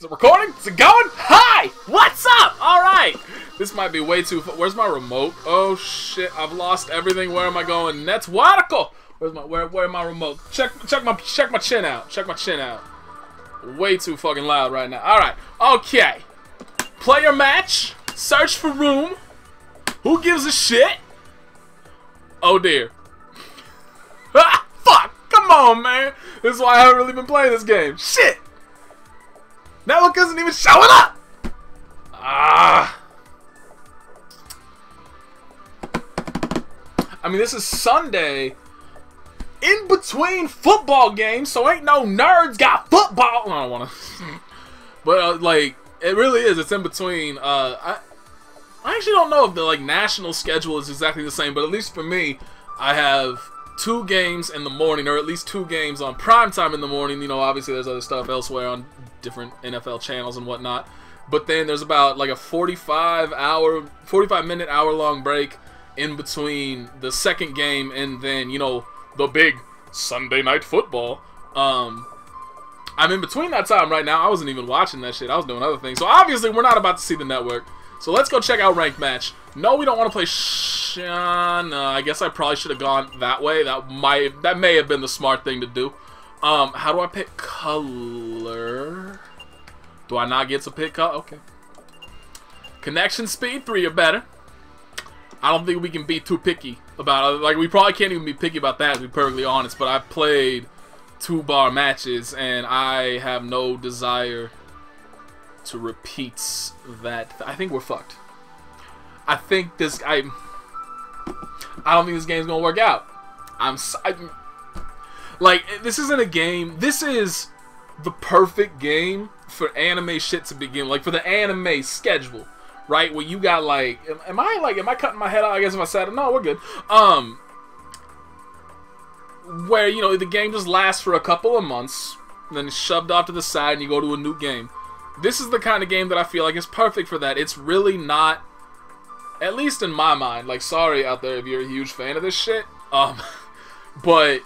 Is it recording? Is it going? Hi! What's up? Alright! This might be way too Where's my remote? Oh shit, I've lost everything. Where am I going? That's Wadical! Where's my where where my remote? Check check my check my chin out. Check my chin out. Way too fucking loud right now. Alright. Okay. Player match. Search for room. Who gives a shit? Oh dear. ah, fuck! Come on, man! This is why I haven't really been playing this game. Shit! Network isn't even showing up! Ah. I mean, this is Sunday in between football games, so ain't no nerds got football. I don't want to. but, uh, like, it really is. It's in between. Uh, I, I actually don't know if the, like, national schedule is exactly the same, but at least for me, I have two games in the morning, or at least two games on prime time in the morning. You know, obviously there's other stuff elsewhere on different NFL channels and whatnot. But then there's about like a 45 hour, 45 minute hour long break in between the second game and then, you know, the big Sunday night football. Um, I'm in between that time right now. I wasn't even watching that shit. I was doing other things. So obviously we're not about to see the network. So let's go check out Ranked Match. No, we don't want to play Shan. Uh, I guess I probably should have gone that way. That might that may have been the smart thing to do. Um, how do I pick color? Do I not get to pick color? Okay. Connection speed, three or better. I don't think we can be too picky about it. Like, we probably can't even be picky about that, to be perfectly honest. But I've played two bar matches, and I have no desire to repeat that. I think we're fucked. I think this. I. I don't think this game's gonna work out. I'm. I'm like this isn't a game. This is the perfect game for anime shit to begin. Like for the anime schedule, right? Where you got like, am, am I like, am I cutting my head out? I guess if I said no, we're good. Um, where you know the game just lasts for a couple of months, then it's shoved off to the side, and you go to a new game. This is the kind of game that I feel like is perfect for that. It's really not, at least in my mind. Like, sorry out there if you're a huge fan of this shit. Um, but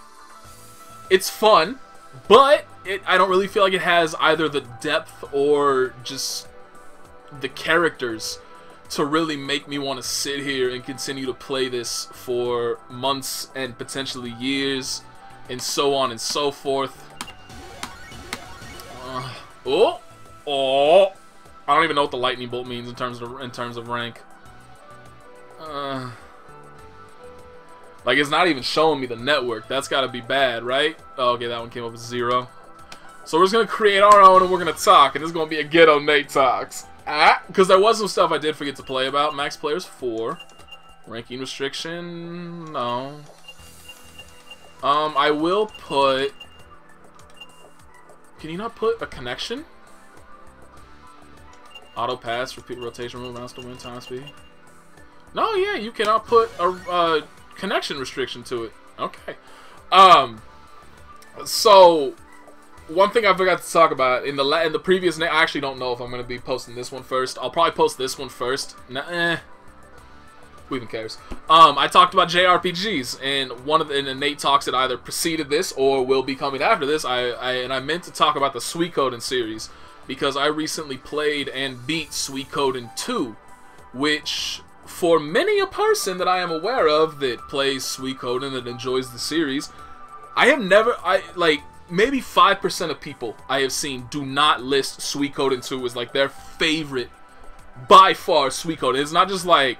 it's fun, but it, I don't really feel like it has either the depth or just the characters to really make me want to sit here and continue to play this for months and potentially years and so on and so forth. Uh, oh, oh! I don't even know what the lightning bolt means in terms of in terms of rank. Uh, like, it's not even showing me the network. That's got to be bad, right? Oh, okay, that one came up with zero. So we're just going to create our own and we're going to talk. And is going to be a ghetto Nate Talks. Ah, because there was some stuff I did forget to play about. Max players 4. Ranking restriction, no. Um, I will put... Can you not put a connection? Auto pass, repeat rotation, move, mouse to win, time speed. No, yeah, you cannot put a... Uh, connection restriction to it. Okay. Um. So, one thing I forgot to talk about in the la in the previous. I actually don't know if I'm to be posting this one first. I'll probably post this one first. Nah, eh. Who even cares? Um, I talked about JRPGs, and one of the, and Nate talks that either preceded this or will be coming after this. I, I and I meant to talk about the Sweet Suikoden series because I recently played and beat Sweet Suikoden 2, which for many a person that I am aware of that plays Suikoden that enjoys the series, I have never I like maybe 5% of people I have seen do not list Suikoden 2 as like their favorite by far Suikoden. It's not just like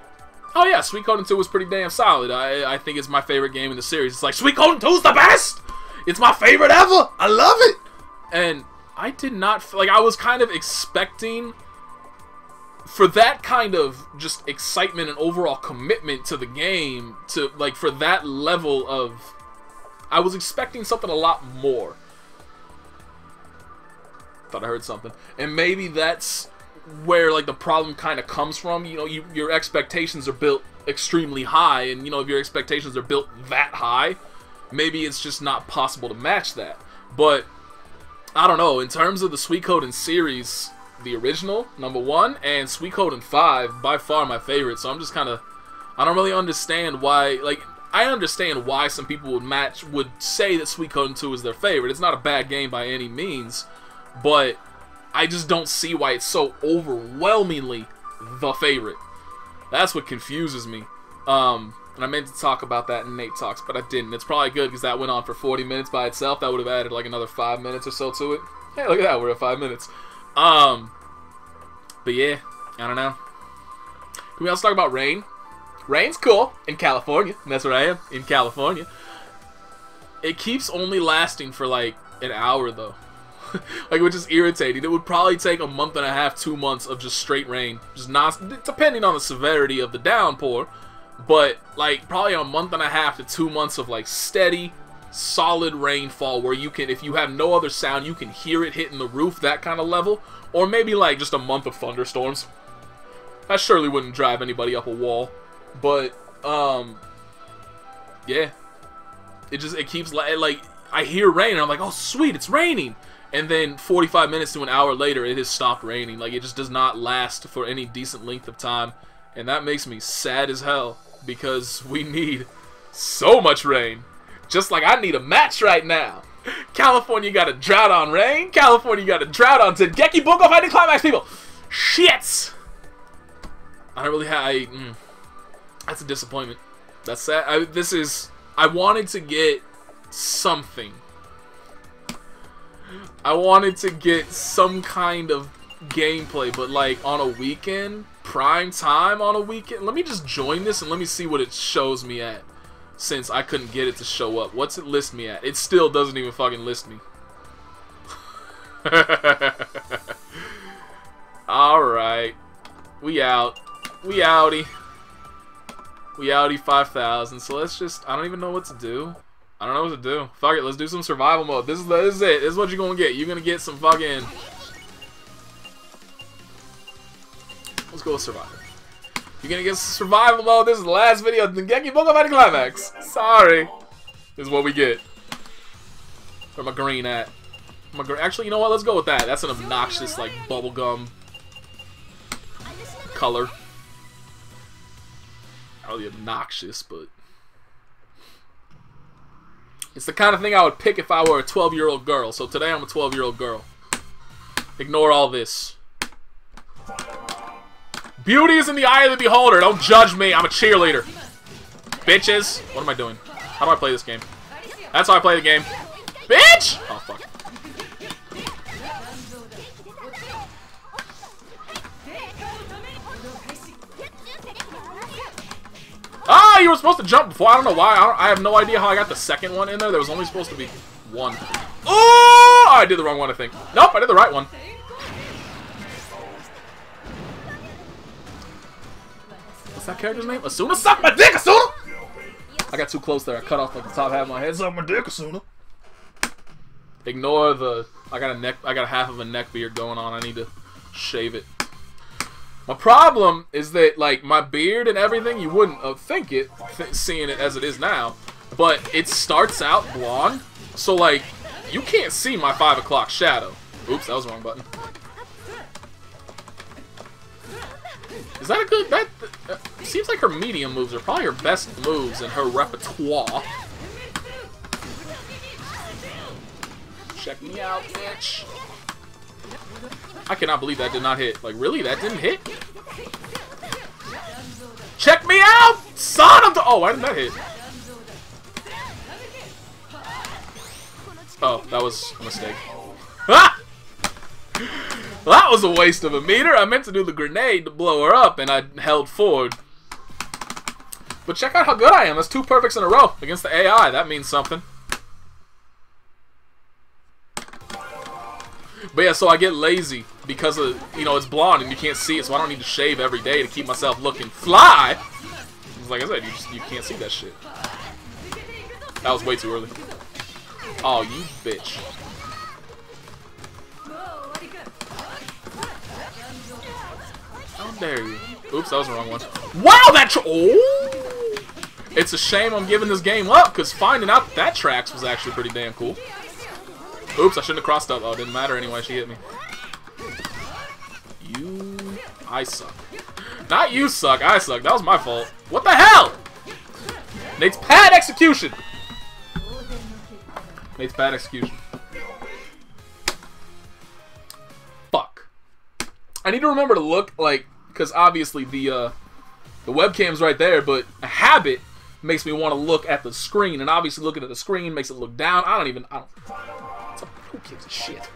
oh yeah, Suikoden 2 was pretty damn solid. I I think it's my favorite game in the series. It's like Suikoden 2 is the best. It's my favorite ever. I love it. And I did not like I was kind of expecting for that kind of just excitement and overall commitment to the game to like for that level of I was expecting something a lot more. Thought I heard something. And maybe that's where like the problem kind of comes from. You know, you, your expectations are built extremely high and you know if your expectations are built that high, maybe it's just not possible to match that. But I don't know, in terms of the Suikoden series, the original, number one, and Suikoden 5, by far my favorite. So I'm just kind of, I don't really understand why, like, I understand why some people would match, would say that Suikoden 2 is their favorite. It's not a bad game by any means, but I just don't see why it's so overwhelmingly the favorite. That's what confuses me. Um, and I meant to talk about that in Nate Talks, but I didn't. It's probably good because that went on for 40 minutes by itself. That would have added like another five minutes or so to it. Hey, look at that. We're at five minutes. Um, but yeah, I don't know. Can we also talk about rain? Rain's cool in California, that's where I am in California. It keeps only lasting for like an hour though. like which is irritating. It would probably take a month and a half, two months of just straight rain, just not depending on the severity of the downpour but like probably a month and a half to two months of like steady solid rainfall where you can if you have no other sound you can hear it hitting the roof that kind of level or maybe like just a month of thunderstorms. That surely wouldn't drive anybody up a wall but um yeah. It just it keeps like like i hear rain and i'm like oh sweet it's raining! And then 45 minutes to an hour later it has stopped raining. Like it just does not last for any decent length of time and that makes me sad as hell because we need so much rain. Just like I need a match right now. California got a drought on rain. California got a drought on Dengeki Bunko Fighting Climax, people. Shit. I don't really have. I, mm, that's a disappointment. That's sad. I, this is. I wanted to get something. I wanted to get some kind of gameplay, but like on a weekend, prime time on a weekend. Let me just join this and let me see what it shows me at. Since I couldn't get it to show up. What's it list me at? It still doesn't even fucking list me. Alright. We out. We outie. We outie 5,000. So let's just... I don't even know what to do. I don't know what to do. Fuck it. Let's do some survival mode. This is, this is it. This is what you're going to get. You're going to get some fucking... Let's go with survival. You're gonna get survival mode. This is the last video of Dengeki Bunko Fighting Climax. Sorry. This is what we get. Where my green at? My. Actually, you know what? Let's go with that. That's an obnoxious, like, bubblegum color. Not really obnoxious, but... It's the kind of thing I would pick if I were a 12-year-old girl. So today I'm a 12-year-old girl. Ignore all this. Beauty is in the eye of the beholder. Don't judge me. I'm a cheerleader. Bitches. What am I doing? How do I play this game? That's how I play the game. Bitch! Oh, fuck. Ah, you were supposed to jump before. I don't know why. I, I, have no idea how I got the second one in there. There was only supposed to be one. Oh, I did the wrong one, I think. Nope, I did the right one. What's that character's name? Asuna? Suck my dick, Asuna! I got too close there. I cut off like the top half of my head. Suck my dick, Asuna. Ignore the... I got a neck... I got half of a neck beard going on. I need to shave it. My problem is that, like, my beard and everything, you wouldn't uh, think it, th seeing it as it is now, but it starts out blonde, so, like, you can't see my 5 o'clock shadow. Oops, that was the wrong button. Is that a good... That uh, seems like her medium moves are probably her best moves in her repertoire. Check me out, bitch. I cannot believe that did not hit. Like, really? That didn't hit? Check me out! Son of the... Oh, why didn't that hit? Oh, that was a mistake. Ah! Well, that was a waste of a meter. I meant to do the grenade to blow her up, and I held forward. But check out how good I am. That's two perfects in a row against the AI. That means something. But yeah, so I get lazy because of, you know, it's blonde and you can't see it, so I don't need to shave every day to keep myself looking fly. Like I said, you just you can't see that shit. That was way too early. Oh, you bitch. Dare you? Oops, that was the wrong one. Wow, that Oh! It's a shame I'm giving this game up, because finding out that, that tracks was actually pretty damn cool. Oops, I shouldn't have crossed up. Oh, it didn't matter anyway. She hit me. You... I suck. Not you suck. I suck. That was my fault. What the hell? Nate's pad execution! Nate's bad execution. Fuck. I need to remember to look like because obviously the uh, the webcam's right there, but a habit makes me want to look at the screen, and obviously looking at the screen makes it look down. I don't even. I don't. Who gives a shit?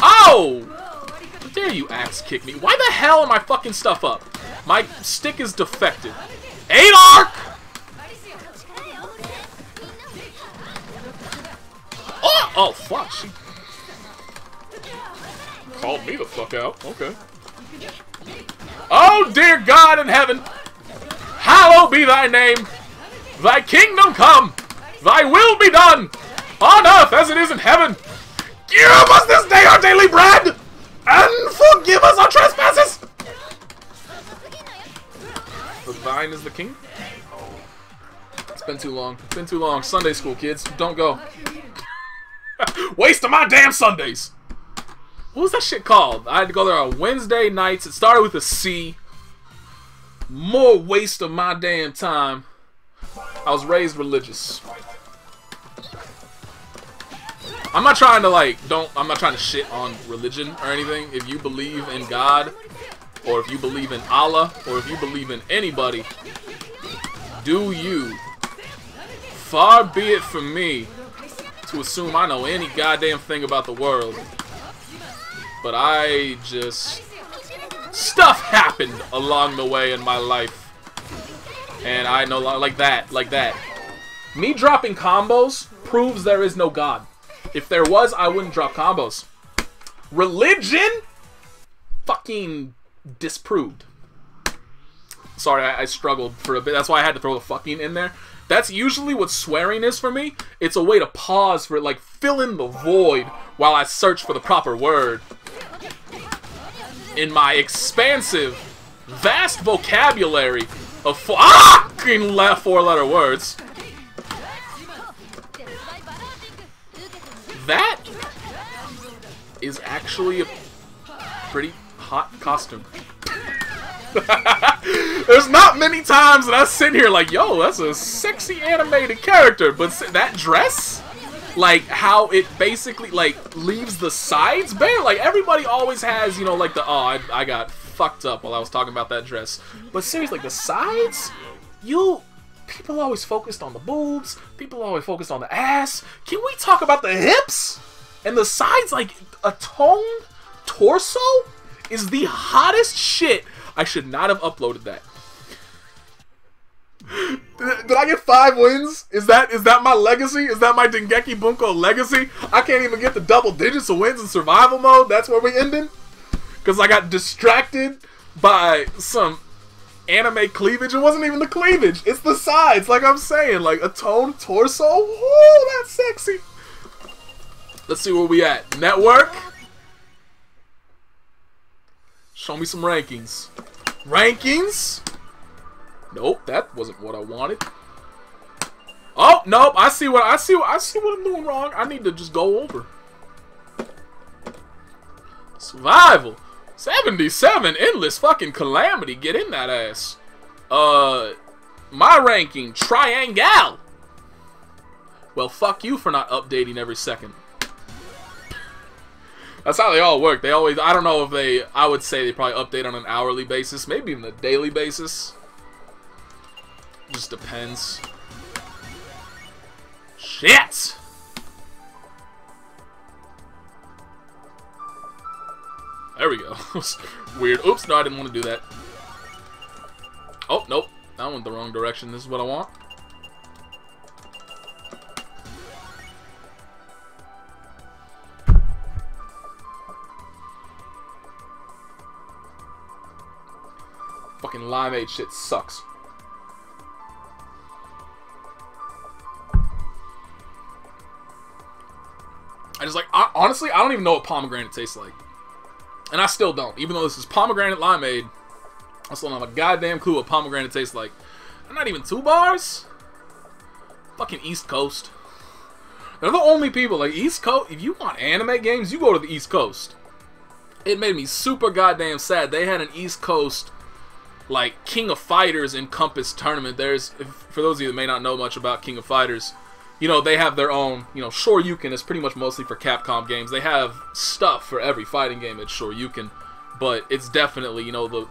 Oh! How dare you axe kick me? Why the hell am I fucking stuff up? My stick is defective. Arc! Oh! Oh, fuck. She called me the fuck out. Okay. Oh, dear God in heaven! Hallowed be thy name! Thy kingdom come! Thy will be done! On earth as it is in heaven! Give us this day our daily bread! And forgive us our trespasses! The vine is the king? It's been too long. It's been too long. Sunday school, kids. Don't go. Waste of my damn Sundays! What was that shit called? I had to go there on Wednesday nights. It started with a C. More waste of my damn time. I was raised religious. I'm not trying to like don't I'm not trying to shit on religion or anything. If you believe in God or if you believe in Allah or if you believe in anybody, do you. Far be it from me to assume I know any goddamn thing about the world. But I just... Stuff happened along the way in my life. And I know, like that, like that. Me dropping combos proves there is no God. If there was, I wouldn't drop combos. Religion? Fucking disproved. Sorry, I, I, struggled for a bit. That's why I had to throw the fucking in there. That's usually what swearing is for me. It's a way to pause for, like, fill in the void while I search for the proper word in my expansive, vast vocabulary of fucking left four-letter words. That is actually a pretty hot costume. There's not many times that I sit here like, yo, that's a sexy animated character, but that dress? Like how it basically like leaves the sides bare. Like everybody always has, you know, like the oh I, I got fucked up while I was talking about that dress. But seriously, like the sides, you people always focused on the boobs. People always focused on the ass. Can we talk about the hips and the sides? Like a toned torso is the hottest shit. I should not have uploaded that. Did I get five wins? Is that is that my legacy? Is that my Dengeki Bunko legacy? I can't even get the double digits of wins in survival mode. That's where we ending. Because I got distracted by some anime cleavage. It wasn't even the cleavage. It's the sides. Like I'm saying, like a toned torso. Ooh, that's sexy. Let's see where we at. Network. Show me some rankings. Rankings. Nope, that wasn't what I wanted. Oh, nope, I see what I see I see what I'm doing wrong. I need to just go over. Survival. 77 endless fucking calamity. Get in that ass. Uh my ranking triangle. Well, fuck you for not updating every second. That's how they all work. They always I don't know if they I would say they probably update on an hourly basis, maybe even a daily basis. Just depends. Shit! There we go. Weird. Oops, no, I didn't want to do that. Oh, nope. I went the wrong direction. This is what I want. Fucking limeade shit sucks. I just like I, honestly, I don't even know what pomegranate tastes like, and I still don't. Even though this is pomegranate limeade, I still don't have a goddamn clue what pomegranate tastes like. Not even two bars. Fucking East Coast. They're the only people like East Coast. If you want anime games, you go to the East Coast. It made me super goddamn sad. They had an East Coast like King of Fighters Encompass tournament. There's for those of you that may not know much about King of Fighters you know, they have their own, you know, Shoryuken is pretty much mostly for Capcom games. They have stuff for every fighting game at Shoryuken, but it's definitely, you know, the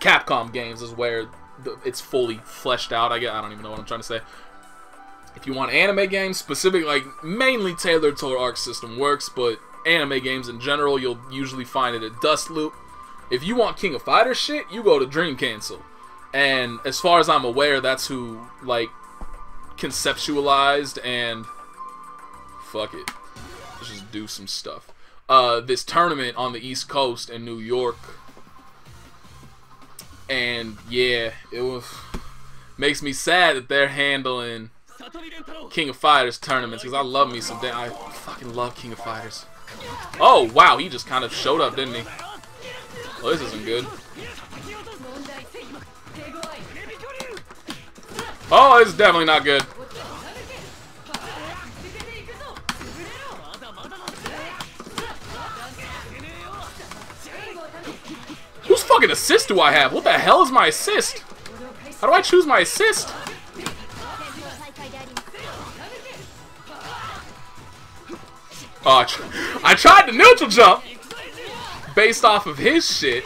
Capcom games is where the, it's fully fleshed out. I get, I don't even know what I'm trying to say. If you want anime games, specific, like mainly tailored to Arc System works, but anime games in general, you'll usually find it at Dustloop. If you want King of Fighters shit, you go to Dream Cancel. And as far as I'm aware, that's who like conceptualized and fuck it. Let's just do some stuff. Uh, this tournament on the East Coast in New York. And yeah, it was makes me sad that they're handling King of Fighters tournaments because I love me some damn I fucking love King of Fighters. Oh wow, he just kind of showed up, didn't he? Well, this isn't good. Oh, it's definitely not good. Whose fucking assist do I have? What the hell is my assist? How do I choose my assist? Oh, I, tr I tried the neutral jump based off of his shit.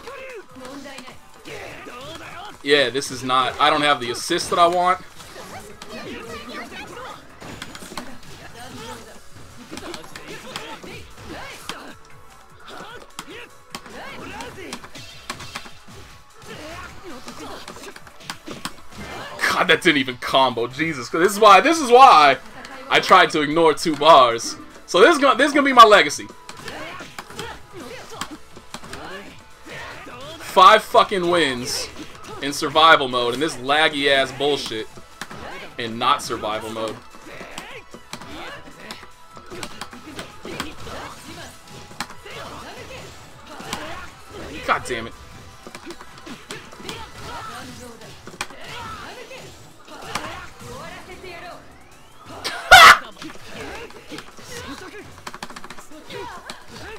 Yeah, this is not... I don't have the assist that I want. God, that didn't even combo. Jesus, this is why. This is why I tried to ignore two bars. So this is gonna this is gonna be my legacy. Five fucking wins in survival mode, and this laggy ass bullshit in not survival mode. God damn it.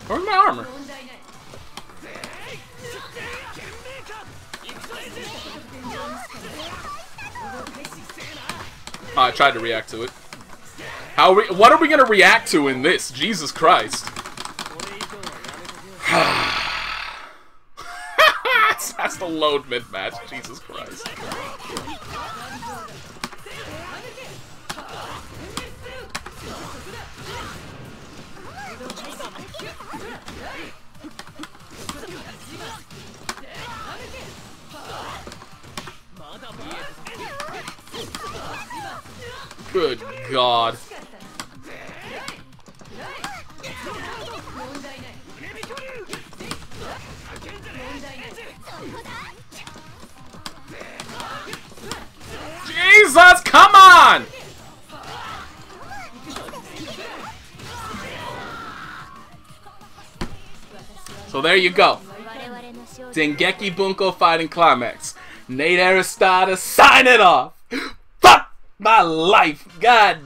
Where's my armor? I tried to react to it. How are we, what are we gonna react to in this? Jesus Christ. That's the load mid-match, Jesus Christ. Good God. Jesus, come on! So there you go. Dengeki Bunko Fighting Climax. Nate Aristata, sign it off! Fuck my life! God